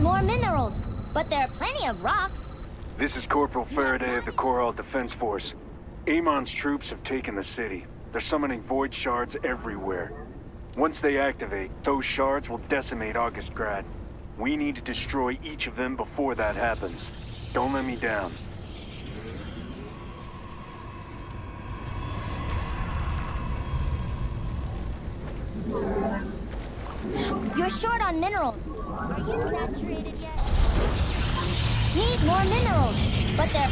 more minerals, but there are plenty of rocks. This is Corporal Faraday of the Korhal Defense Force. Amon's troops have taken the city. They're summoning void shards everywhere. Once they activate, those shards will decimate Augustgrad. We need to destroy each of them before that happens. Don't let me down. You're short on minerals. Are you saturated yet? Need more minerals, but they're...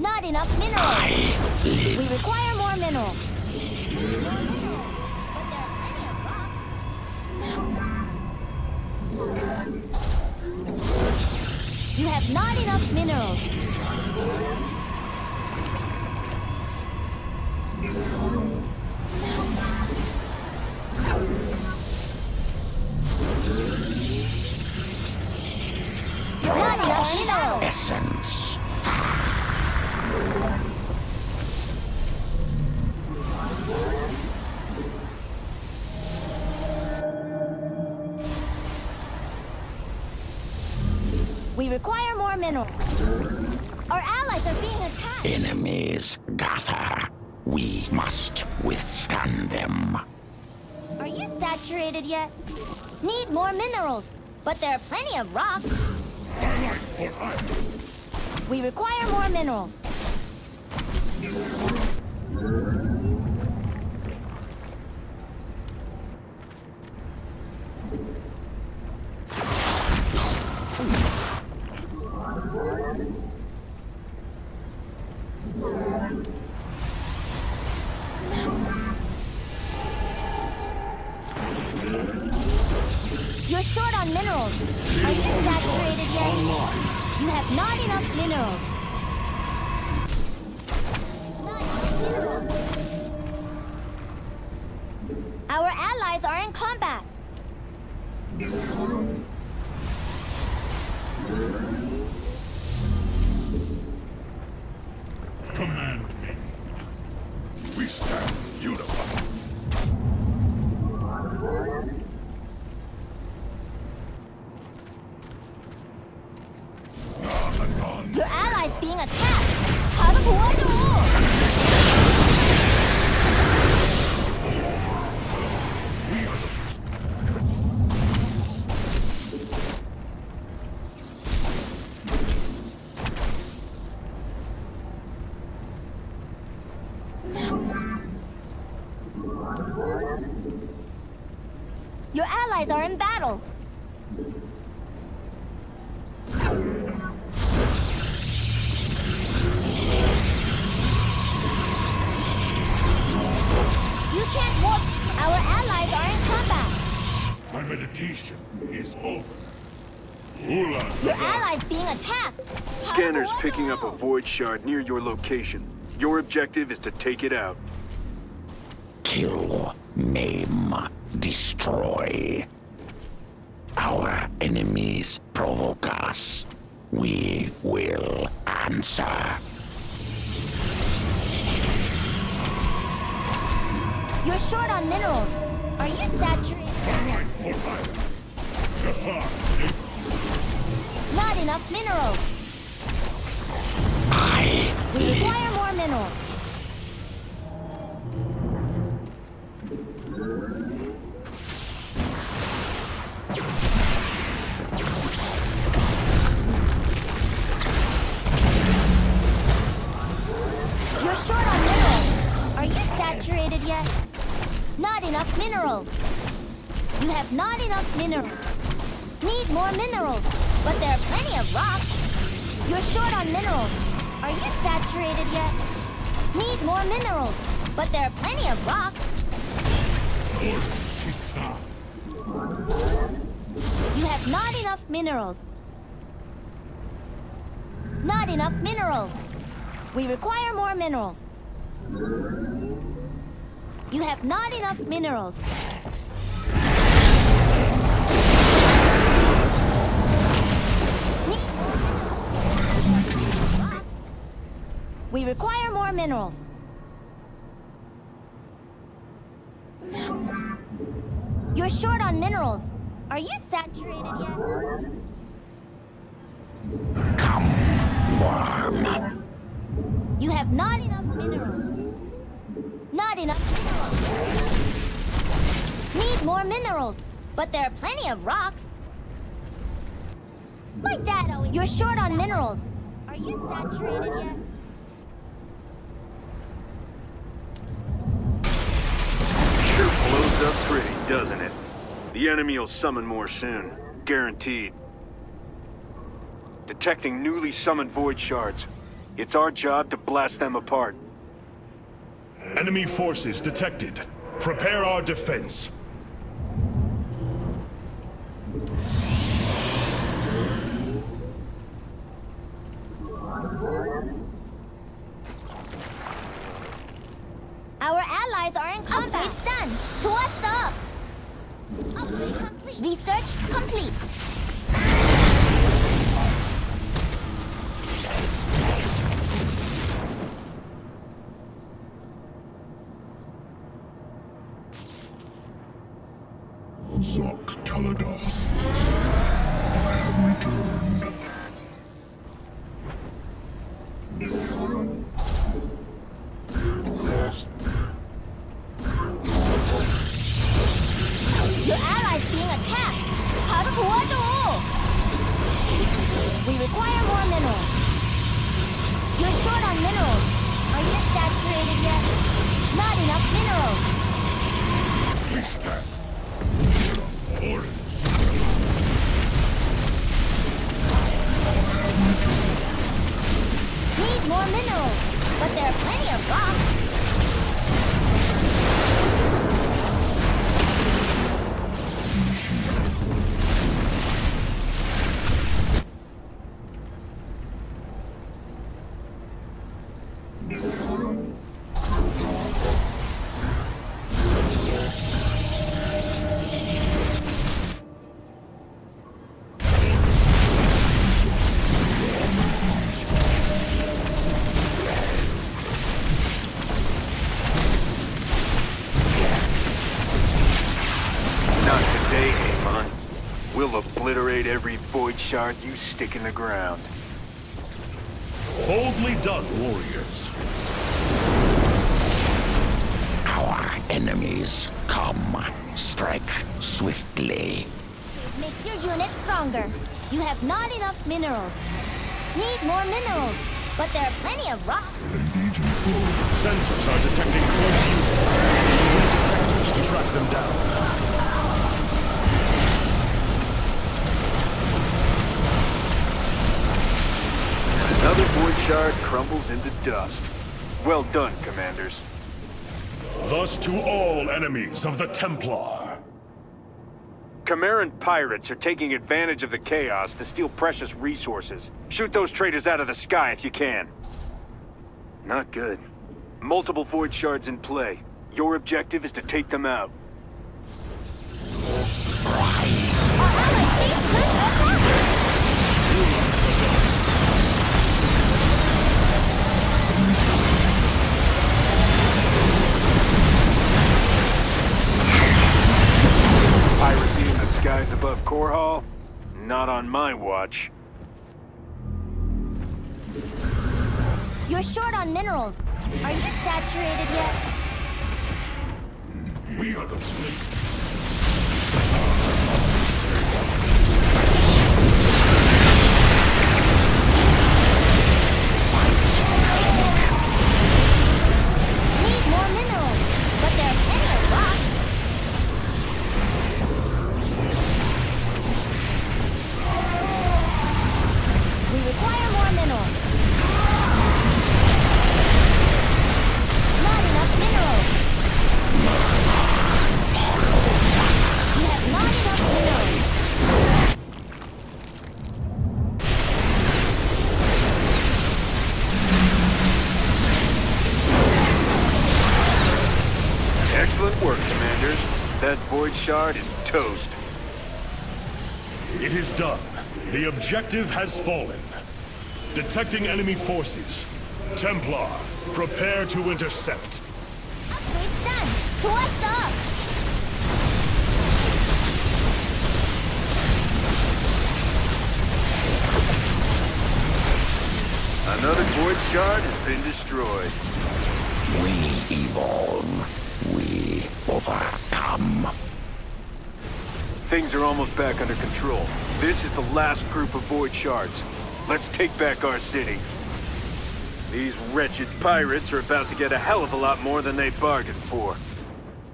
Not enough minerals. We require more minerals. You have not enough minerals. Gather. We must withstand them. Are you saturated yet? Need more minerals, but there are plenty of rocks. We require more minerals. Shard near your location. Your objective is to take it out. Kill, maim, destroy. Our enemies provoke us. We will answer. You're short on minerals. Are you saturated? Kassar. Not enough minerals. I We require more minerals. You're short on minerals. Are you saturated yet? Not enough minerals. You have not enough minerals. Need more minerals, but there are plenty of rocks. You're short on minerals. Are you saturated yet? Need more minerals, but there are plenty of rocks. Shisa. You have not enough minerals. Not enough minerals. We require more minerals. You have not enough minerals. We require more minerals. You're short on minerals. Are you saturated yet? Come, worm. You have not enough minerals. Not enough minerals. Need more minerals. But there are plenty of rocks. My dad always... You're short on minerals. Are you saturated yet? Sure blows up pretty, doesn't it? The enemy will summon more soon. Guaranteed. Detecting newly summoned void shards. It's our job to blast them apart. Enemy forces detected. Prepare our defense. Complete. Zok Kalados. Shard you stick in the ground. Boldly done, warriors. Our enemies come. Strike swiftly. It makes your unit stronger. You have not enough minerals. Need more minerals. But there are plenty of rocks. Sensors are detecting close units. Detectors to track them down. Another void shard crumbles into dust. Well done, commanders. Thus to all enemies of the Templar. Kimeran pirates are taking advantage of the chaos to steal precious resources. Shoot those traitors out of the sky if you can. Not good. Multiple void shards in play. Your objective is to take them out. In the skies above Korhal? Not on my watch. You're short on minerals. Are you saturated yet? We are the fleet. done. The objective has fallen. Detecting enemy forces. Templar, prepare to intercept. Upgrade's done. Up! Another void shard has been destroyed. We evolve. We overcome. Things are almost back under control. This is the last group of Void Shards. Let's take back our city. These wretched pirates are about to get a hell of a lot more than they bargained for.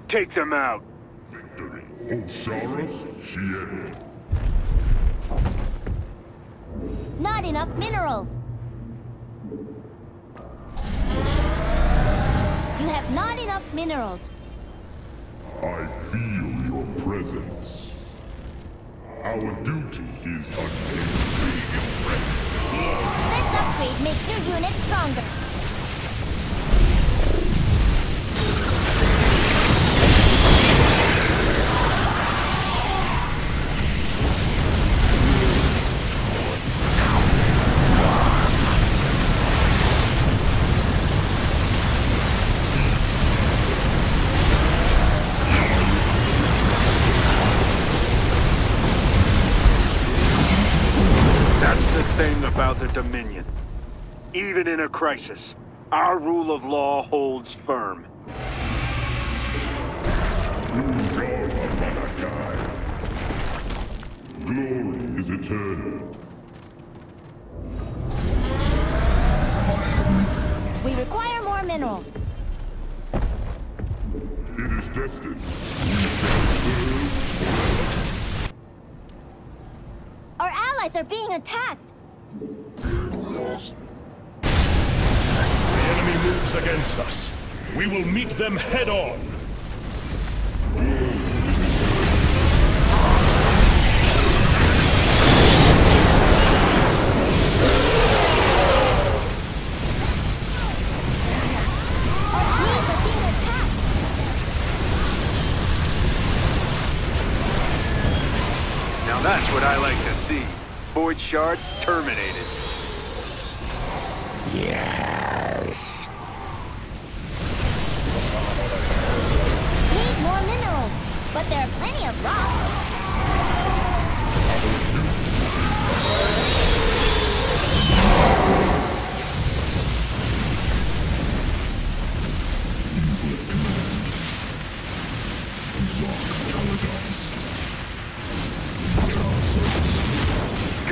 Take them out. Victory. Osharas Shien. Not enough minerals. You have not enough minerals. I feel your presence. Our duty is unending. This upgrade makes your unit stronger. In a crisis, our rule of law holds firm. Ujar Amanakai. Glory is eternal. We require more minerals. It is destined. We shall serve Our allies are being attacked. The enemy moves against us. We will meet them head on. Our fleets are being attacked. Now that's what I like to see. Void Shard terminated. Yes.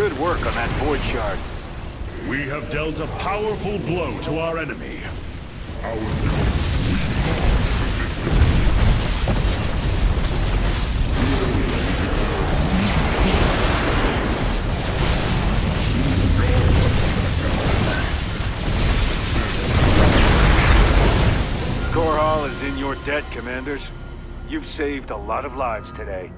Good work on that Void Shard. We have dealt a powerful blow to our enemy. our is in your debt, Commanders. You've saved a lot of lives today.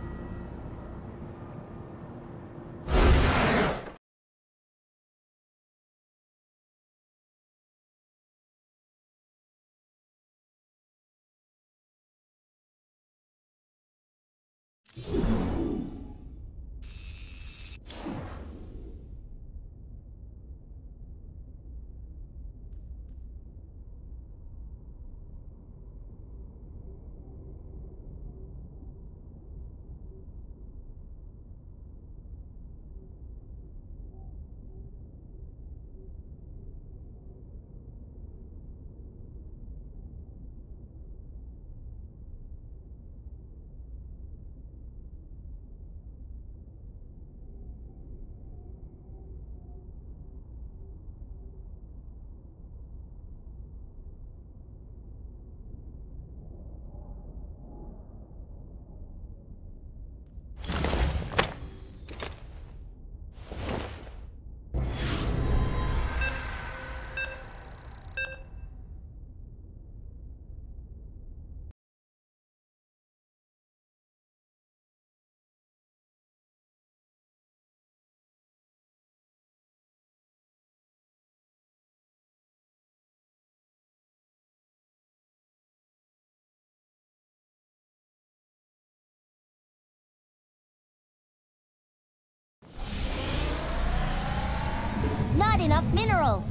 Enough minerals.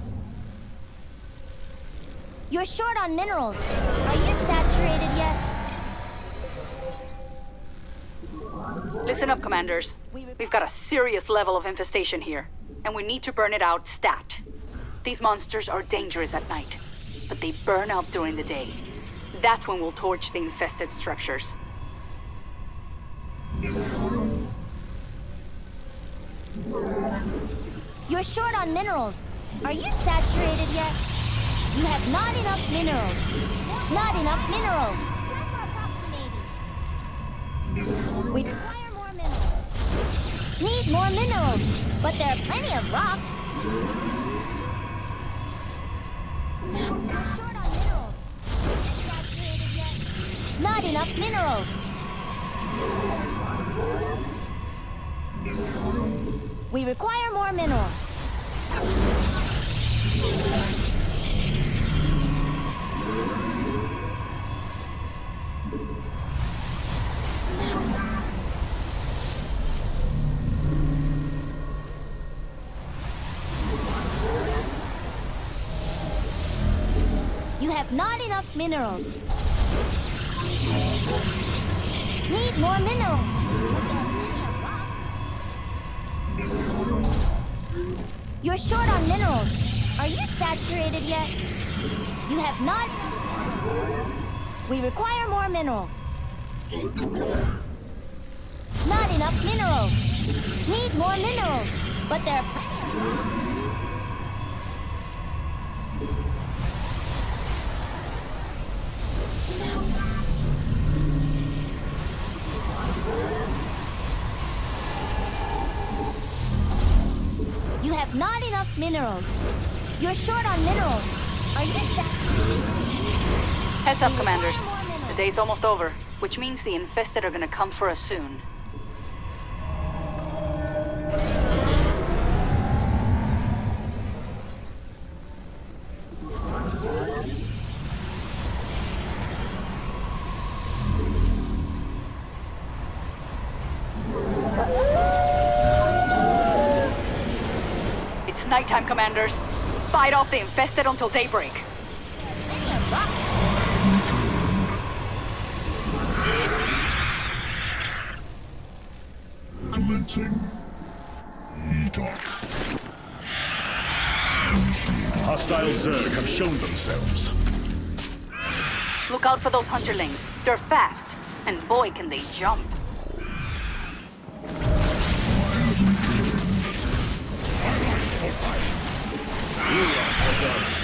You're short on minerals. Are you saturated yet? Listen up, commanders. We've got a serious level of infestation here, and we need to burn it out stat. These monsters are dangerous at night, but they burn out during the day. That's when we'll torch the infested structures. You're short on minerals. Are you saturated yet? You have not enough minerals. Not enough minerals. We require more minerals. Need more minerals, but there are plenty of rock. You're short on minerals. Saturated yet? Not enough minerals. We require more minerals. You have not enough minerals. Need more minerals. You're short on minerals. Are you saturated yet? You have not... We require more minerals. Not enough minerals. Need more minerals. But there are plenty minerals. You're short on minerals. Are you Heads up, commanders. The day's almost over, which means the infested are gonna come for us soon. It's nighttime, commanders. Fight off the infested until daybreak. Plenty of rock. Commencing. Edoc. Hostile Zerg have shown themselves. Look out for those hunterlings. They're fast, and boy can they jump. Your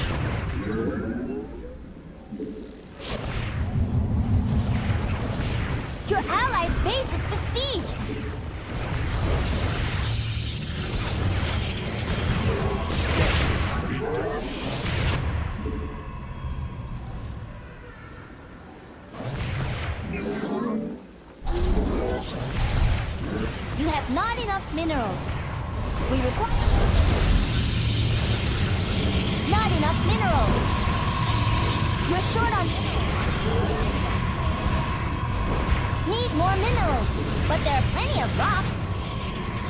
but there are plenty of rocks.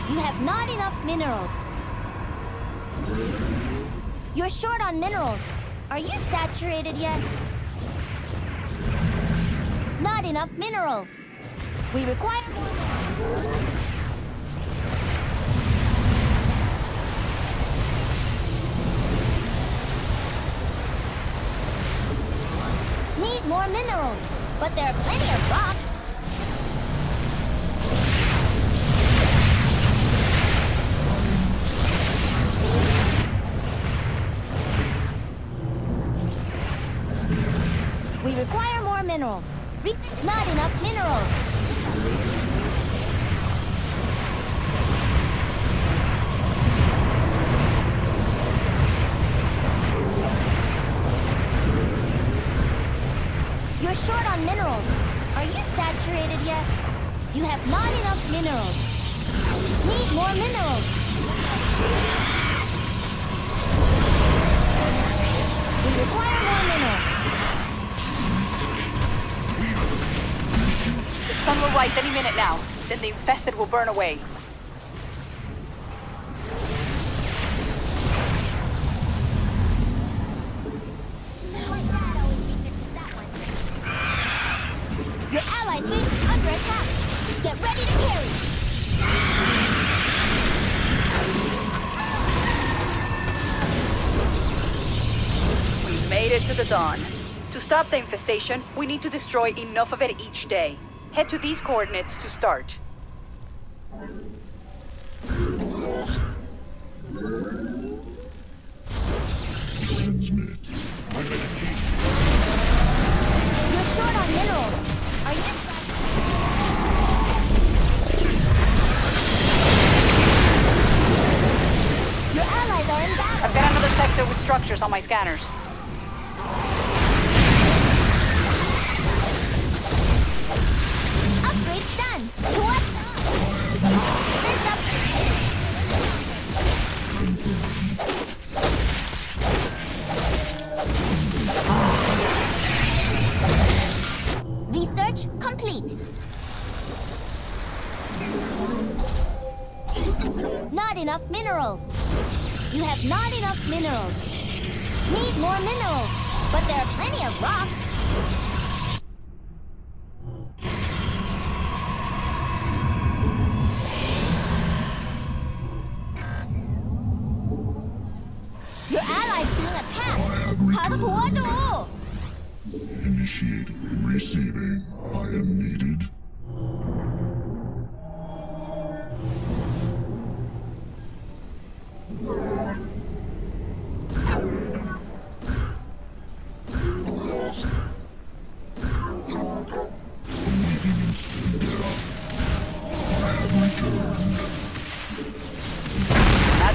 You have not enough minerals. You're short on minerals. Are you saturated yet? Not enough minerals. We require more. Need more minerals, but there are plenty of rocks. Require more minerals. Re- not enough minerals. You're short on minerals. Are you saturated yet? You have not enough minerals. Need more minerals. We require more minerals. The sun will rise any minute now. Then the infested will burn away. Your allied is under attack. Get ready to carry. We made it to the dawn. To stop the infestation, we need to destroy enough of it each day. Head to these coordinates to start. Transmit. My meditation. You're short on minerals. Are you... Your allies are in battle. I've got another sector with structures on my scanners.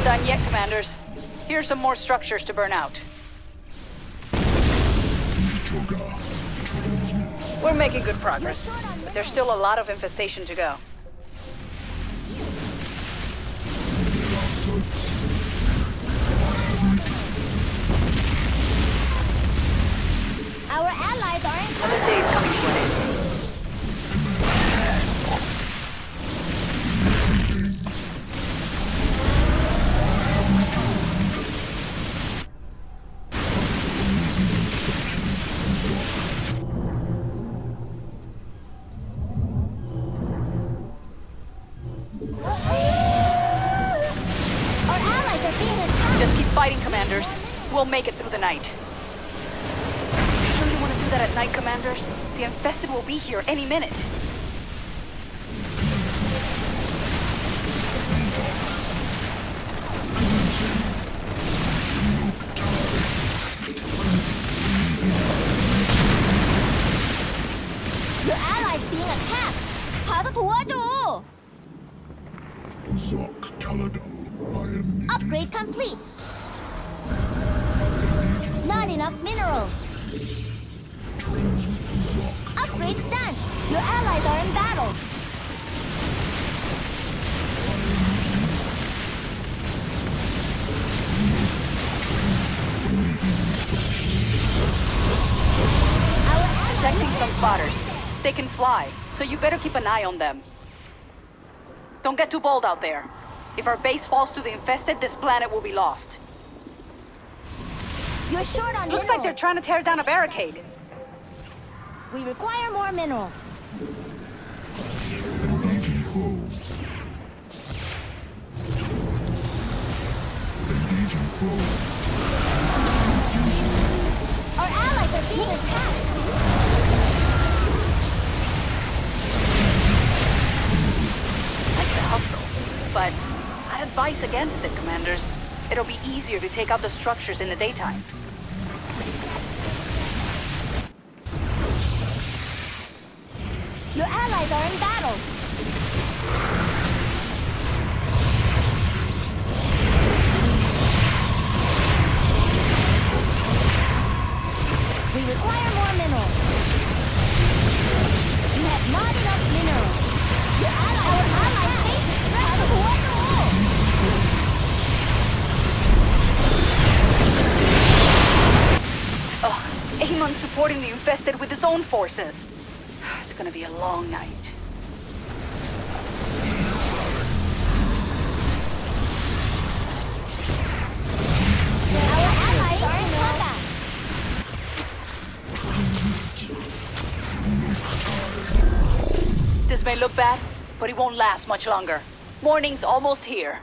Done yet, commanders. Here are some more structures to burn out. We're making good progress, but there's still a lot of infestation to go. Our allies are in minute. Your allies being attacked. 가서 도와줘. Zoc Caladon. I am needed. Upgrade complete. Not enough minerals. Transmit Upgrade done. Your allies are in battle. Detecting some spotters. They can fly, so you better keep an eye on them. Don't get too bold out there. If our base falls to the infested, this planet will be lost. You're short on Looks like they're trying to tear down a barricade. We require more minerals. Our allies are being attacked. But I'd advise against it, commanders. It'll be easier to take out the structures in the daytime. Your allies are in battle. We require more minerals. You have not enough minerals. Your ally, our allies face. Ugh, Amon's supporting the infested with his own forces. Gonna be a long night. This may look bad, but it won't last much longer. Morning's almost here.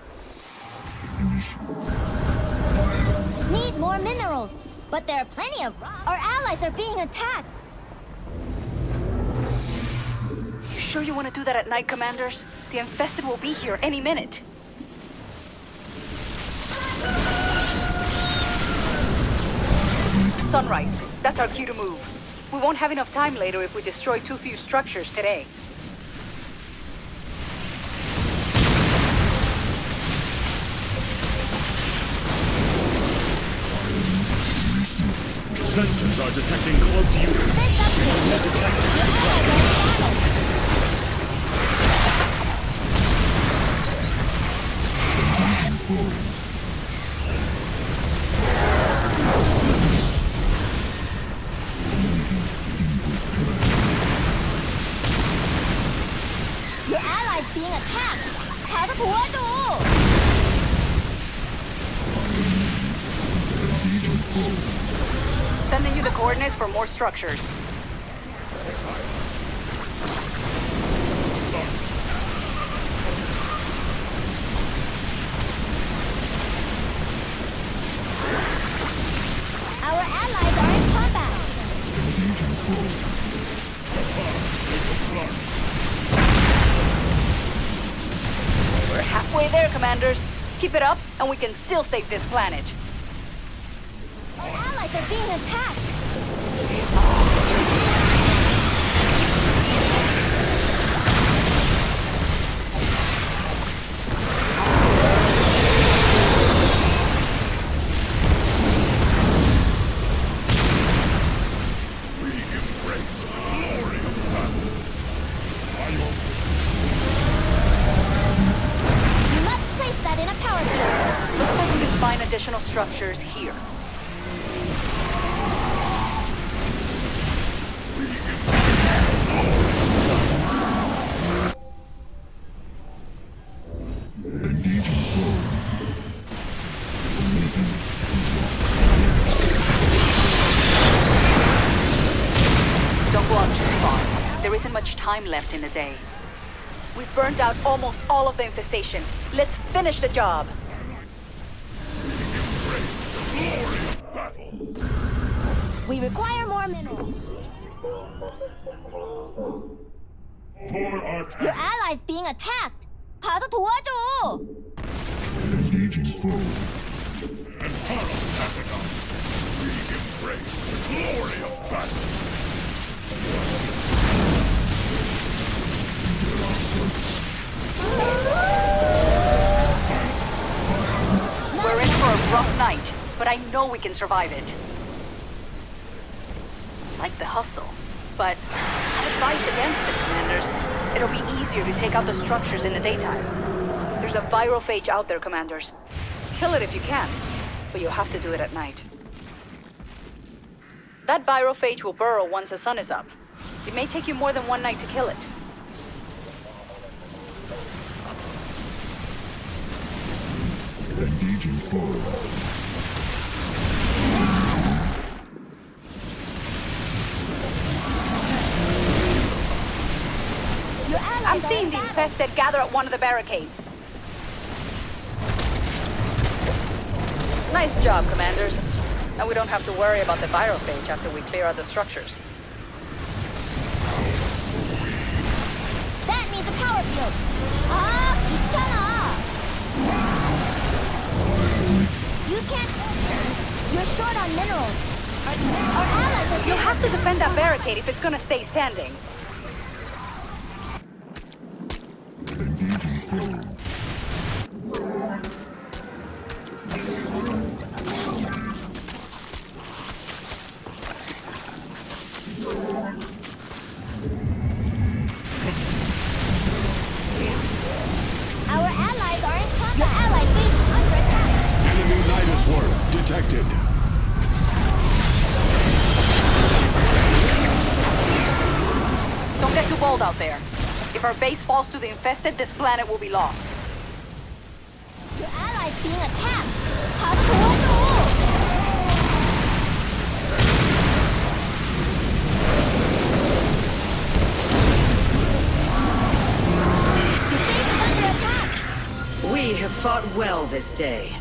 Need more minerals. But there are plenty of rocks. Our allies are being attacked. Sure you want to do that at night, commanders? The infested will be here any minute. Sunrise. That's our cue to move. We won't have enough time later if we destroy too few structures today. Sensors are detecting cloaked units. This Your allies being attacked! Sending you the coordinates for more structures. Commanders. Keep it up, and we can still save this planet. Our allies are being attacked. isn't much time left in the day. We've burned out almost all of the infestation. Let's finish the job! We require more minerals. Your allies being attacked! 가서 도와줘! Engaging foe. En Taro We embrace the glory of battle! We're in for a rough night, but I know we can survive it. Like the hustle, but I'd advise against it, commanders. It'll be easier to take out the structures in the daytime. There's a virophage out there, commanders. Kill it if you can, but you'll have to do it at night. That virophage will burrow once the sun is up. It may take you more than one night to kill it. Engaging foe. I'm seeing the infested gather at one of the barricades. Nice job, commanders. Now we don't have to worry about the virophage after we clear out the structures. That needs a power field. Ah, 아, You can't. You're short on minerals. Our, our allies are. You'll have to defend that barricade if it's gonna stay standing. out there. If our base falls to the infested, this planet will be lost. Your allies being attacked! How cool! The base under attack! We have fought well this day.